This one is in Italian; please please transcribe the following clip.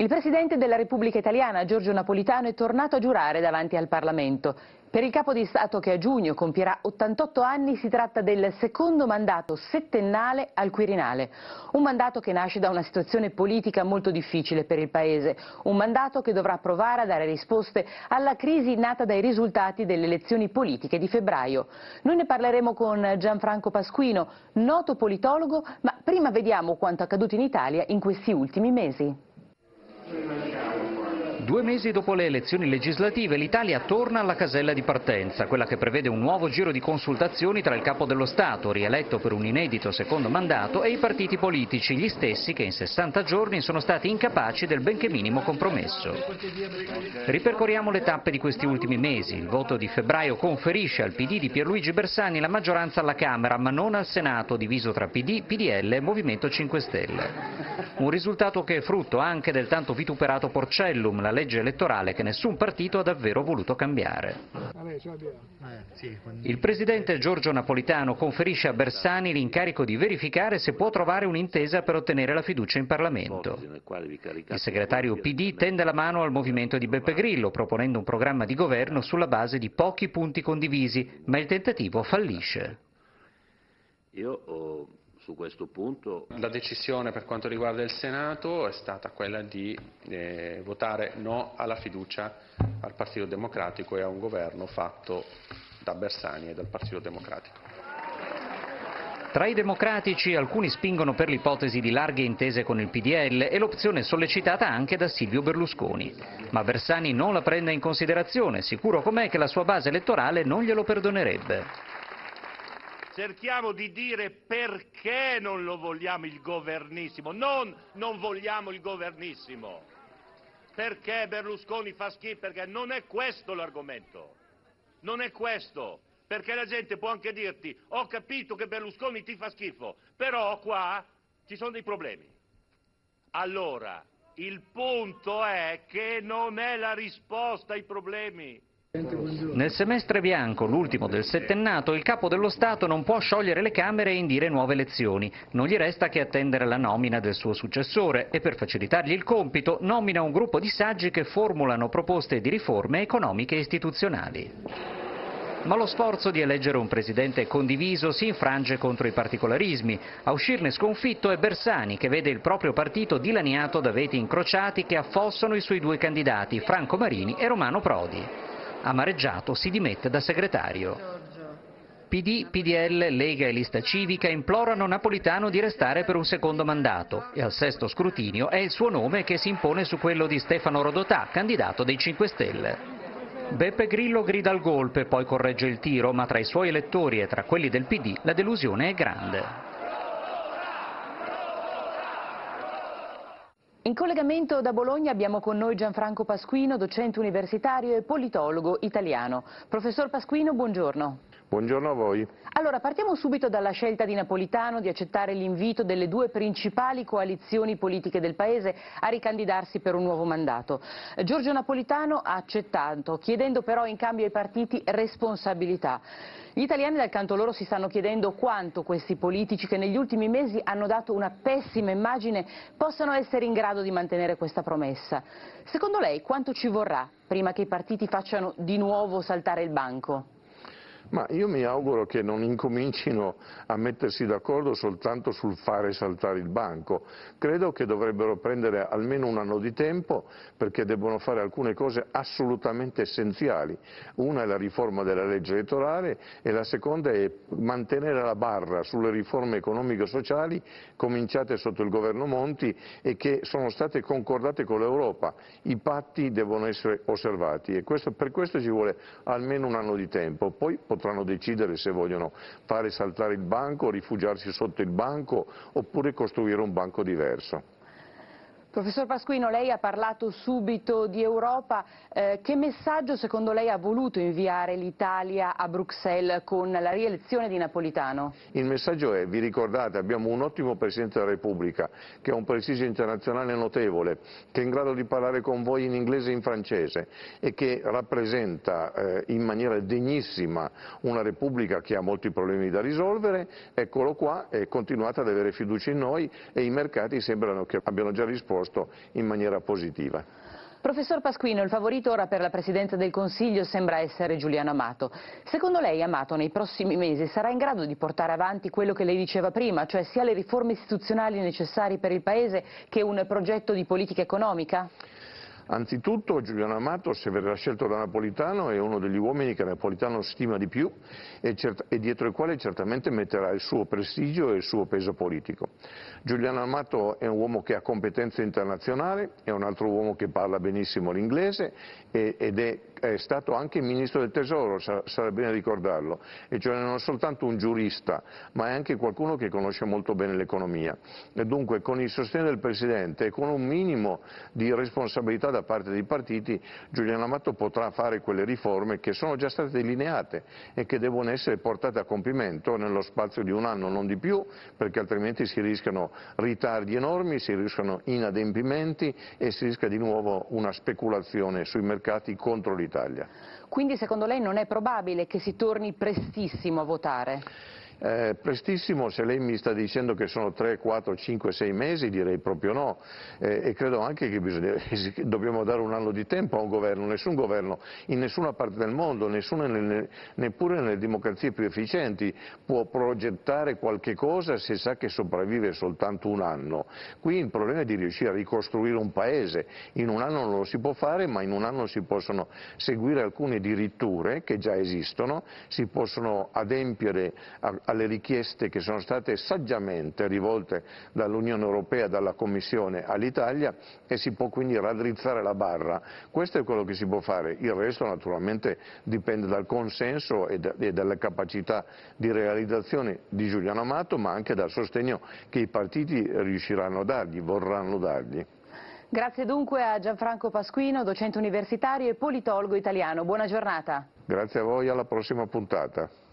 Il Presidente della Repubblica Italiana, Giorgio Napolitano, è tornato a giurare davanti al Parlamento. Per il capo di Stato che a giugno compierà 88 anni si tratta del secondo mandato settennale al Quirinale. Un mandato che nasce da una situazione politica molto difficile per il Paese. Un mandato che dovrà provare a dare risposte alla crisi nata dai risultati delle elezioni politiche di febbraio. Noi ne parleremo con Gianfranco Pasquino, noto politologo, ma prima vediamo quanto accaduto in Italia in questi ultimi mesi. Amen. Due mesi dopo le elezioni legislative l'Italia torna alla casella di partenza, quella che prevede un nuovo giro di consultazioni tra il Capo dello Stato, rieletto per un inedito secondo mandato, e i partiti politici, gli stessi che in 60 giorni sono stati incapaci del benché minimo compromesso. Ripercorriamo le tappe di questi ultimi mesi. Il voto di febbraio conferisce al PD di Pierluigi Bersani la maggioranza alla Camera, ma non al Senato, diviso tra PD, PDL e Movimento 5 Stelle. Un risultato che è frutto anche del tanto vituperato Porcellum, la legge elettorale che nessun partito ha davvero voluto cambiare. Il presidente Giorgio Napolitano conferisce a Bersani l'incarico di verificare se può trovare un'intesa per ottenere la fiducia in Parlamento. Il segretario PD tende la mano al movimento di Beppe Grillo, proponendo un programma di governo sulla base di pochi punti condivisi, ma il tentativo fallisce. Io ho su questo punto. La decisione per quanto riguarda il Senato è stata quella di eh, votare no alla fiducia al Partito Democratico e a un governo fatto da Bersani e dal Partito Democratico. Tra i democratici alcuni spingono per l'ipotesi di larghe intese con il PDL e l'opzione sollecitata anche da Silvio Berlusconi. Ma Bersani non la prende in considerazione, sicuro com'è che la sua base elettorale non glielo perdonerebbe cerchiamo di dire perché non lo vogliamo il governissimo, non non vogliamo il governissimo, perché Berlusconi fa schifo, perché non è questo l'argomento, non è questo, perché la gente può anche dirti ho capito che Berlusconi ti fa schifo, però qua ci sono dei problemi. Allora, il punto è che non è la risposta ai problemi. Nel semestre bianco, l'ultimo del settennato, il capo dello Stato non può sciogliere le Camere e indire nuove elezioni. Non gli resta che attendere la nomina del suo successore e per facilitargli il compito nomina un gruppo di saggi che formulano proposte di riforme economiche e istituzionali. Ma lo sforzo di eleggere un presidente condiviso si infrange contro i particolarismi. A uscirne sconfitto è Bersani, che vede il proprio partito dilaniato da veti incrociati che affossano i suoi due candidati, Franco Marini e Romano Prodi. Amareggiato si dimette da segretario. PD, PDL, Lega e Lista Civica implorano Napolitano di restare per un secondo mandato e al sesto scrutinio è il suo nome che si impone su quello di Stefano Rodotà, candidato dei 5 Stelle. Beppe Grillo grida al golpe, poi corregge il tiro, ma tra i suoi elettori e tra quelli del PD la delusione è grande. In collegamento da Bologna abbiamo con noi Gianfranco Pasquino, docente universitario e politologo italiano. Professor Pasquino, buongiorno. Buongiorno a voi. Allora, partiamo subito dalla scelta di Napolitano di accettare l'invito delle due principali coalizioni politiche del Paese a ricandidarsi per un nuovo mandato. Giorgio Napolitano ha accettato, chiedendo però in cambio ai partiti responsabilità. Gli italiani dal canto loro si stanno chiedendo quanto questi politici che negli ultimi mesi hanno dato una pessima immagine possano essere in grado di mantenere questa promessa. Secondo lei quanto ci vorrà prima che i partiti facciano di nuovo saltare il banco? Ma io mi auguro che non incomincino a mettersi d'accordo soltanto sul fare saltare il banco. Credo che dovrebbero prendere almeno un anno di tempo perché debbono fare alcune cose assolutamente essenziali. Una è la riforma della legge elettorale e la seconda è mantenere la barra sulle riforme economiche e sociali cominciate sotto il governo Monti e che sono state concordate con l'Europa. I patti devono essere osservati e questo, per questo ci vuole almeno un anno di tempo. Poi potranno decidere se vogliono fare saltare il banco, rifugiarsi sotto il banco oppure costruire un banco diverso. Professor Pasquino, lei ha parlato subito di Europa, eh, che messaggio secondo lei ha voluto inviare l'Italia a Bruxelles con la rielezione di Napolitano? Il messaggio è, vi ricordate, abbiamo un ottimo Presidente della Repubblica che ha un prestigio internazionale notevole, che è in grado di parlare con voi in inglese e in francese e che rappresenta eh, in maniera degnissima una Repubblica che ha molti problemi da risolvere, eccolo qua e continuate ad avere fiducia in noi e i mercati sembrano che abbiano già risposto risposto in maniera positiva. Professor Pasquino, il favorito ora per la Presidenza del Consiglio sembra essere Giuliano Amato. Secondo lei Amato nei prossimi mesi sarà in grado di portare avanti quello che lei diceva prima, cioè sia le riforme istituzionali necessarie per il Paese che un progetto di politica economica? Anzitutto Giuliano Amato, se verrà scelto da Napolitano, è uno degli uomini che Napolitano stima di più e, e, dietro il quale certamente metterà il suo prestigio e il suo peso politico. Giuliano Amato è un uomo che ha competenze internazionali, è un altro uomo che parla benissimo l'inglese ed è è stato anche ministro del tesoro, sarà bene ricordarlo, e cioè non soltanto un giurista, ma è anche qualcuno che conosce molto bene l'economia. Dunque con il sostegno del Presidente e con un minimo di responsabilità da parte dei partiti, Giuliano Amato potrà fare quelle riforme che sono già state delineate e che devono essere portate a compimento nello spazio di un anno, non di più, perché altrimenti si rischiano ritardi enormi, si rischiano inadempimenti e si rischia di nuovo una speculazione sui mercati contro l'Italia. Quindi secondo lei non è probabile che si torni prestissimo a votare? Eh, prestissimo, se lei mi sta dicendo che sono 3, 4, 5, 6 mesi, direi proprio no. Eh, e credo anche che bisogna, dobbiamo dare un anno di tempo a un governo. Nessun governo in nessuna parte del mondo, nelle, neppure nelle democrazie più efficienti, può progettare qualche cosa se sa che sopravvive soltanto un anno. Qui il problema è di riuscire a ricostruire un paese. In un anno non lo si può fare, ma in un anno si possono seguire alcune diritture che già esistono, si possono adempiere a, alle richieste che sono state saggiamente rivolte dall'Unione Europea dalla Commissione all'Italia e si può quindi raddrizzare la barra. Questo è quello che si può fare, il resto naturalmente dipende dal consenso e, da, e dalle capacità di realizzazione di Giuliano Amato ma anche dal sostegno che i partiti riusciranno a dargli, vorranno dargli. Grazie dunque a Gianfranco Pasquino, docente universitario e politologo italiano. Buona giornata. Grazie a voi, alla prossima puntata.